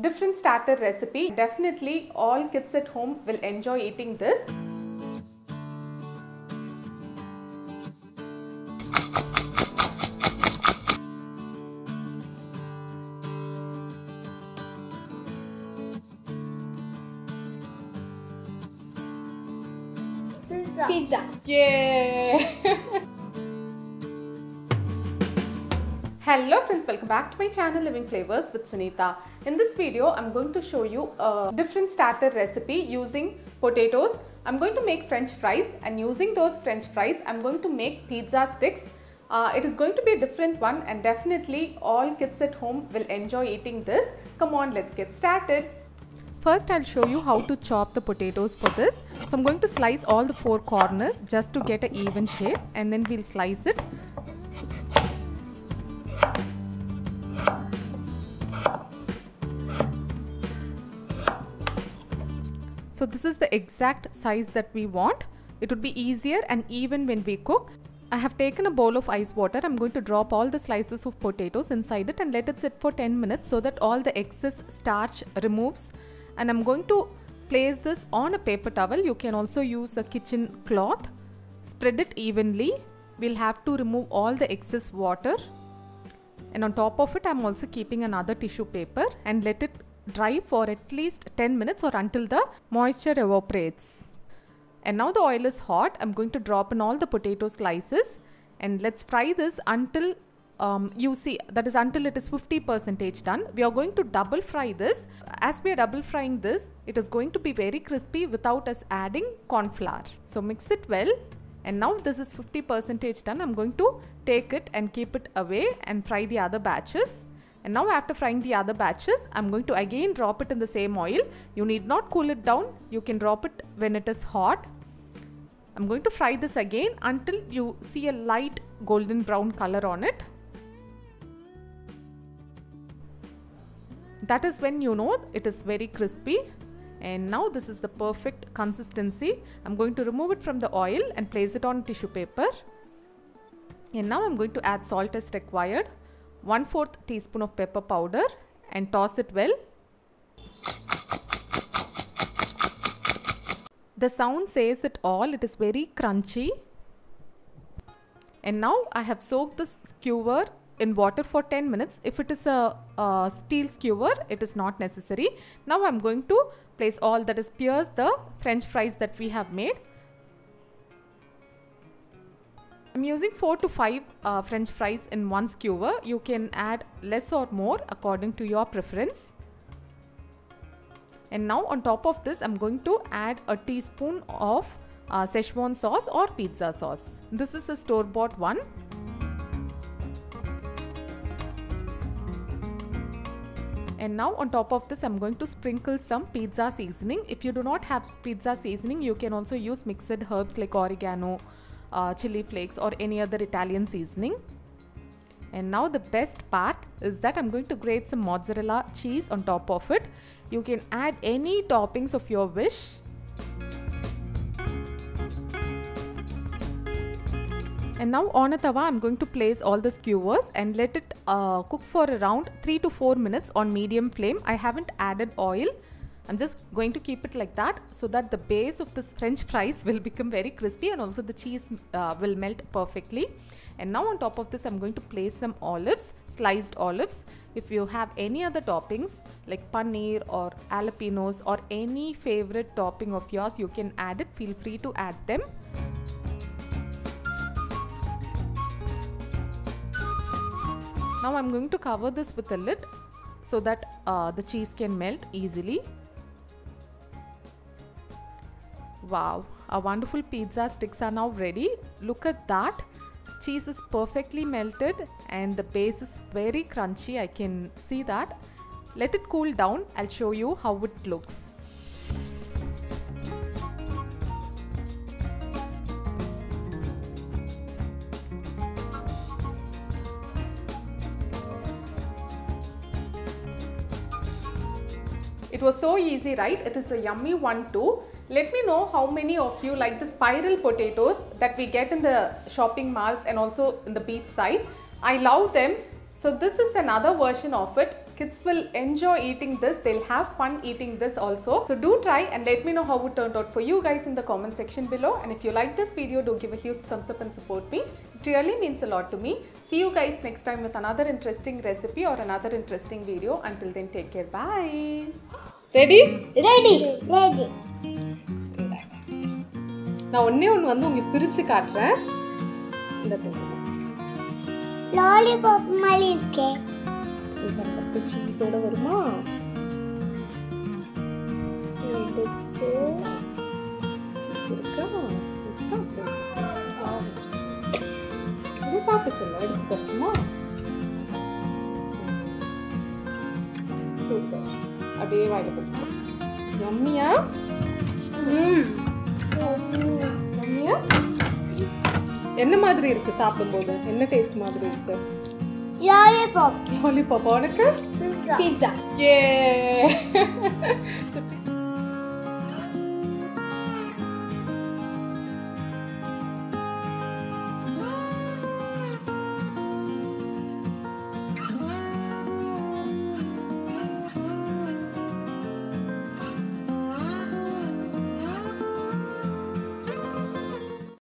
different starter recipe. Definitely all kids at home will enjoy eating this. Pizza. Pizza. Yay! Hello friends, welcome back to my channel Living Flavors with Sunitha. In this video, I'm going to show you a different starter recipe using potatoes. I'm going to make french fries and using those french fries, I'm going to make pizza sticks. Uh, it is going to be a different one and definitely all kids at home will enjoy eating this. Come on, let's get started. First I'll show you how to chop the potatoes for this. So I'm going to slice all the four corners just to get an even shape and then we'll slice it. So this is the exact size that we want. It would be easier and even when we cook. I have taken a bowl of ice water. I'm going to drop all the slices of potatoes inside it and let it sit for 10 minutes so that all the excess starch removes and I'm going to place this on a paper towel. You can also use a kitchen cloth. Spread it evenly. We'll have to remove all the excess water. And on top of it, I'm also keeping another tissue paper and let it dry for at least 10 minutes or until the moisture evaporates. And now the oil is hot. I'm going to drop in all the potato slices and let's fry this until um, you see that is until it is 50 percentage done. We are going to double fry this. As we are double frying this it is going to be very crispy without us adding corn flour so mix it well. And now this is 50 percentage done. I'm going to take it and keep it away and fry the other batches and now after frying the other batches i'm going to again drop it in the same oil. You need not cool it down. You can drop it when it is hot. I'm going to fry this again until you see a light golden brown color on it. That is when you know it is very crispy. And now this is the perfect consistency. I'm going to remove it from the oil and place it on tissue paper. And now I'm going to add salt as required 1 4th teaspoon of pepper powder and toss it well the sound says it all it is very crunchy and now I have soaked this skewer in water for 10 minutes. If it is a, a, steel skewer, it is not necessary. Now I'm going to place all that is pierce the french fries that we have made. I'm using 4 to 5 uh, french fries in one skewer. You can add less or more according to your preference. And now on top of this, I'm going to add a teaspoon of uh, Szechuan sauce or pizza sauce. This is a store-bought one. and now on top of this I'm going to sprinkle some pizza seasoning if you do not have pizza seasoning you can also use mixed herbs like oregano uh, chili flakes or any other Italian seasoning and now the best part is that I'm going to grate some mozzarella cheese on top of it you can add any toppings of your wish And now on a tawa, I'm going to place all the skewers and let it uh, cook for around 3 to 4 minutes on medium flame. I haven't added oil. I'm just going to keep it like that so that the base of this french fries will become very crispy and also the cheese uh, will melt perfectly. And now on top of this, I'm going to place some olives, sliced olives. If you have any other toppings like paneer or jalapenos or any favorite topping of yours, you can add it. Feel free to add them. Now I'm going to cover this with a lid so that uh, the cheese can melt easily. Wow, our wonderful pizza sticks are now ready. Look at that. Cheese is perfectly melted and the base is very crunchy. I can see that. Let it cool down. I'll show you how it looks. It was so easy, right? It is a yummy one too. Let me know how many of you like the spiral potatoes that we get in the shopping malls and also in the beach side. I love them. So this is another version of it. Kids will enjoy eating this. They'll have fun eating this also. So do try and let me know how it turned out for you guys in the comment section below. And if you like this video, do give a huge thumbs up and support me. It really means a lot to me. See you guys next time with another interesting recipe or another interesting video. Until then, take care. Bye. Ready? Ready. Ready. நான் ஒண்ணே ஒன்று வந்து உங்களுக்கு பிரிச்சு காட்டுறேன். இந்த lollipop மாதிரி இருக்கே. சீஸோட வருமா? சீஸ் இருக்கா. இது சாப்பிட்டு சொல்ல எடுத்து தரட்டுமா? சூப்பர். அப்படியே வாயில போட்டு யம்மியா? ம். என்ன மாதிரி இருக்கு சாப்பிடும்போது என்ன டேஸ்ட் மாதிரி இருக்கு லாலிபாப் லாலிபாப் உனக்கு பீட்சா ஏ